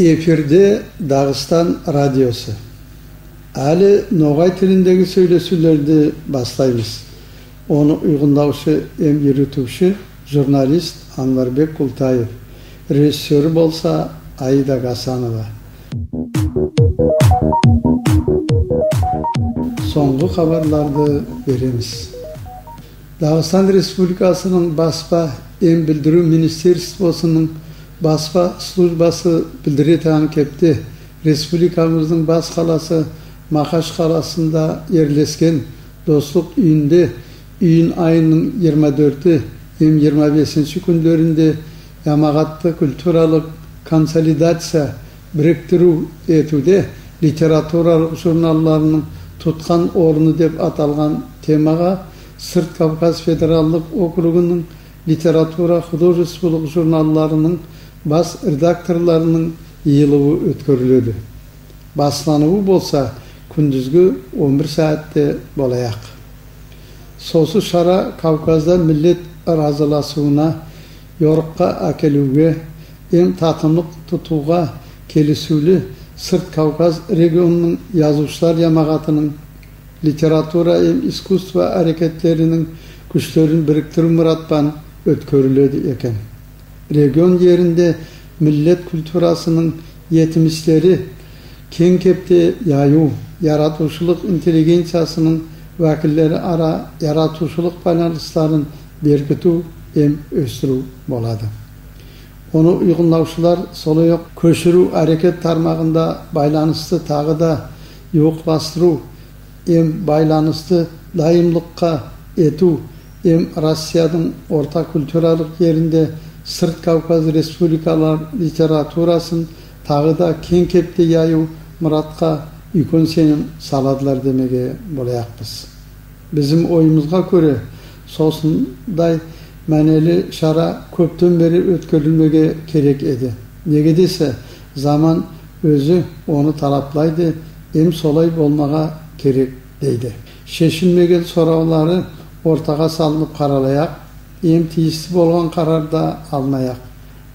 эфирде дагыстан радиосу әлі ноғай тіліндегі сөйлесулерді бастаймыз. Оны ұйғындаушы эм үйрөтүүчү журналист анварбек култаев режиссері болса аида гасанова. Соңғы хабарларды береміз. Дагыстан республикасының баспа эм билдирүү министерствосунун баспа службасы билдире кепти республикамыздың бас қаласы мақаш қаласында ерлескен достық үйінде үйін айының 24-і ем 25 күндерінде ямағатты культуралық консолидация біріктіру етуде литературалық журналларының тұтқан орны деп аталған темаға сырт кавказ федералдық округының литература художестволық журналларының бас редакторларының йылыбы өткөрүлөдү баштануы болса күндүзгү 11 саатте болаяк сосу шара кавказда милдет ыраазылашууна yorukka әкелуге эң татымдык тутууга келишүүлүү сырт кавказ регионунун жазуучулар жамаатынын литература эм искусство аракеттеринин күчтөрүн бириктирүү муратпан өткөрүлөдү экен регион жерінде миллет культурасының етімістері кең кепте яю яратушылық интеллигенциясының уәкілдері ара яратушылық байланыстарын бекіту эм өстіру болады оны ұйғынлаушылар солай ақ көшіру әрекет тармағында байланысты тағы да yo'qlashtiruv эм байланысты дайымлыққа ету эм россиядың орта культуралық жерінде сырт кавказ республикалар литературасын тағы да кең кепте яю мұратқа үлкен сенім саладылар демеге болаяқпыз біздің ойымызға көре сосындай мәнелі шара көптен бері өткөрүлмеге керек еді неге десе заман өзі оны талаплайды эм солай болмаға керек дейді шешілмеген сұраулары ортаға салынып қаралайық эми тийиштүү болгон карар да алмай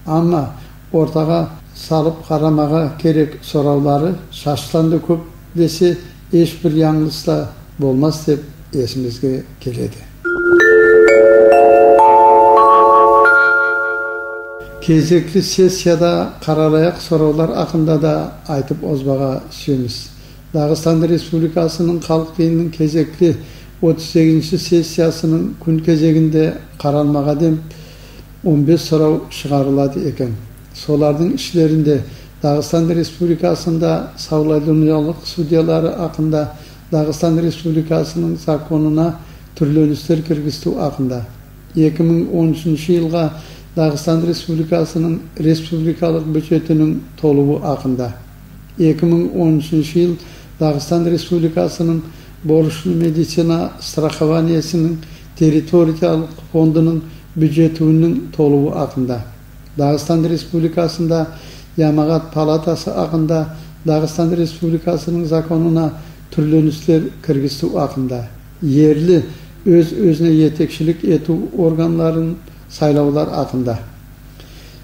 амма ортага салып карамага керек суроолору шашылганда көп десе эч бир жаңылыш да болмас деп эсибизге келеди кезекли сессияда каралаяк суроолор акында да айтып озбага түшөбүз дагыстан республикасынын калк тилинин кезекли 38 сессиясының күн кезегінде қаралмаға дем 15 сұрау шығарылады екен солардың іштерінде дағыстан республикасында саулайдуниялық судьялары ақында дағыстан республикасының законына түрленістер кіргізту ақында 2013 жылға дағыстан республикасының республикалық бюджетінің толуы ақында 2013 жыл дағыстан республикасының борышлы медицина страхованиесінің территориялық фондының бюджетінің толуы ақында дағыстан республикасында ямағат палатасы ақында дағыстан республикасының законына түрленістер кіргізу ақында ерлі өз өзіне етекшілік ету органларын сайлаулар ақында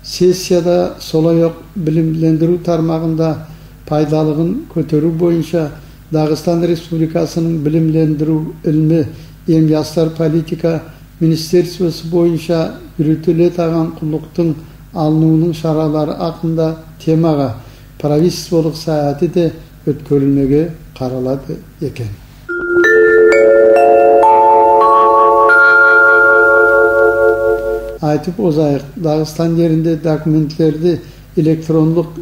сессияда солай ақ білімдендіру тармағында пайдалығын көтеру бойынша Дағыстан Республикасының білімлендіру ілмі ем жастар политика министерствосы бойынша жүргүзүлө таған құлықтың алынуының шаралары ақында темаға правительстволық саяхаты де өткөрүлмөгө қаралады екен айтып озайық дағыстан жерінде документтерді электрондық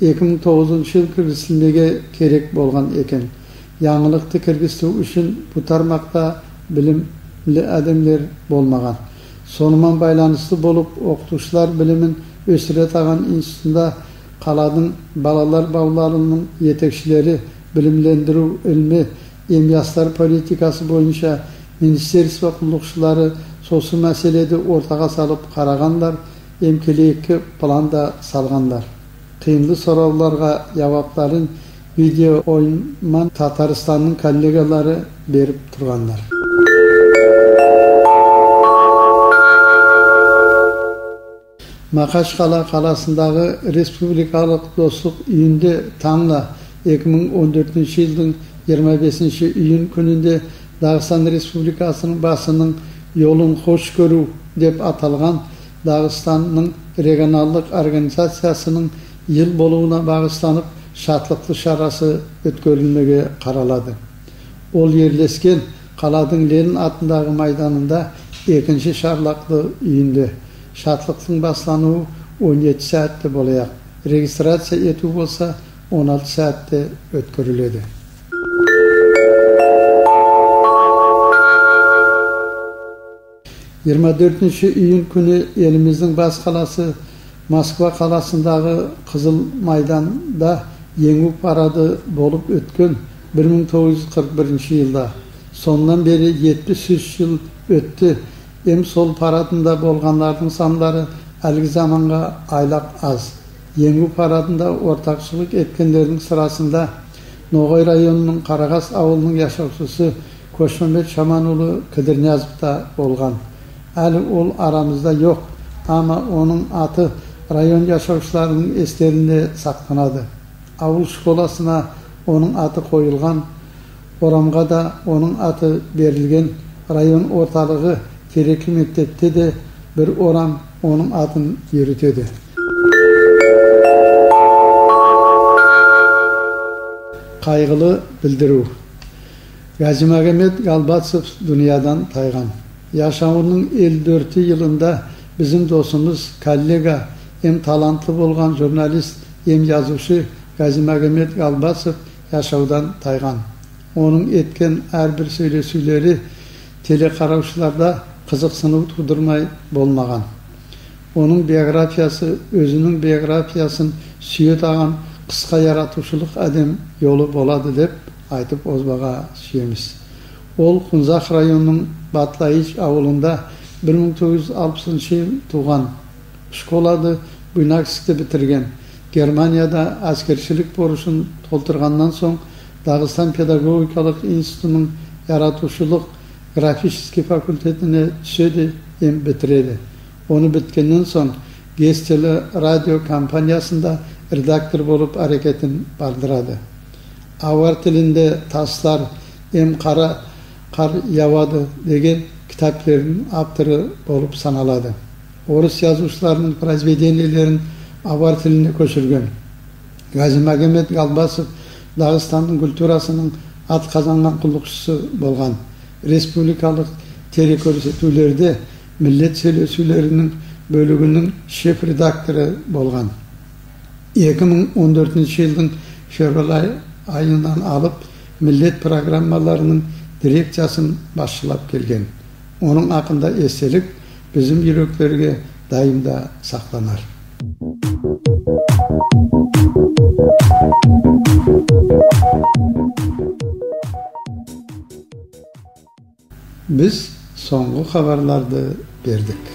жосықта айландыру 2009 жыл кіргізілмеге керек болған екен яңылықты кіргізу үшін бұл тармақта білімлі адамдар болмаған сонымен байланысты болып оқытушылар білімін өсіре таған институтында балалар бауларының етекшілері білімлендіру ілмі емястар политикасы бойынша министерство құлықшылары сосы мәселеді ортаға салып қарағандар емкелейкі планда салғандар тыйымды суроолорго жабаптарын видео ойман татарстандын коллегалары берип тургандар Макашкала каласындагы Республикалык достук үйүндө таңла 2014 жылдың 25 июнь күнүндө Дагыстан Республикасынын басынын жолун хош көрүү деп аталган Дагыстанның регионалдык организациясынын ел болуына багыштанып шатлыктуу шарасы өткөрүлмөгө каралады. Ол ерлескен каладын Ленин атындагы майданында экинчи шарлактуу үйүндө шатлыктын баштануу 17 саатте болояк. Регистрация этүү болса 16 саатте өткөрүлөдү. 24 июнь күні еліміздің бас қаласы Москва қаласындағы Қызыл майданда еңу парады болып өткен 1941 жылда. Соннан бері 73 жыл өтті. Ем сол парадында болғандардың самдары әлгі заманға айлақ аз. Еңу парадында ортақшылық еткендердің сырасында Ноғай районының Қарағас ауылының яшаушысы Көшмемет Шаманұлы Кідірниязов та болған. әлі ол арамызда жоқ ама оның аты район жашаушыларының естерінде сақтанады ауыл школасына оның аты қойылған орамға да оның аты берілген район орталығы терекі мектепте де бір орам оның атын үйретеді қайғылы білдіру газимагомед галбацев дүниядан тайған Yaşamının 54 yılında bizim dostumuz, kollega, hem talantlı болған yazışı Gazi Magomed Galbasov yaşaudan taygan. Onun etken her bir söyleşüleri teleqaraушыларда қызықсыну тудырмай болмаған. Оның биографиясы өзінің биографиясын сүйет аған қысқа яратушылық әдем жолы болады деп айтып озбаға сүйеміз. Ол Құнзақ районының Батлайыш ауылында 1960 жыл туған. Школады Буйнакскті бітірген. Германияда әскершілік борышын толтырғаннан соң Дағыстан педагогикалық институтының яратушылық графический факультетіне түседі, ем бітіреді. Оны біткеннен соң Гестелі радио компаниясында редактор болып әрекетін бардырады. Авар тілінде таслар, ем қара қар явады деген кітаптердің авторы болып саналады орыс жазушыларының произведениелерін авар тіліне көшірген. Гази магомед галбасов дағыстанның культурасының атқазанған құлықшысы болған. Республикалық телекөрсетулерде милlet сөйлесулерінің бөлігінің шеф редакторы болған. 2014 жылдың февраль айынан алып милlet программаларының дирекциясын басшылап келген. Оның ақында естелік біздің жүректерге дайымда сақтанар біз соңғы хабарларды бердік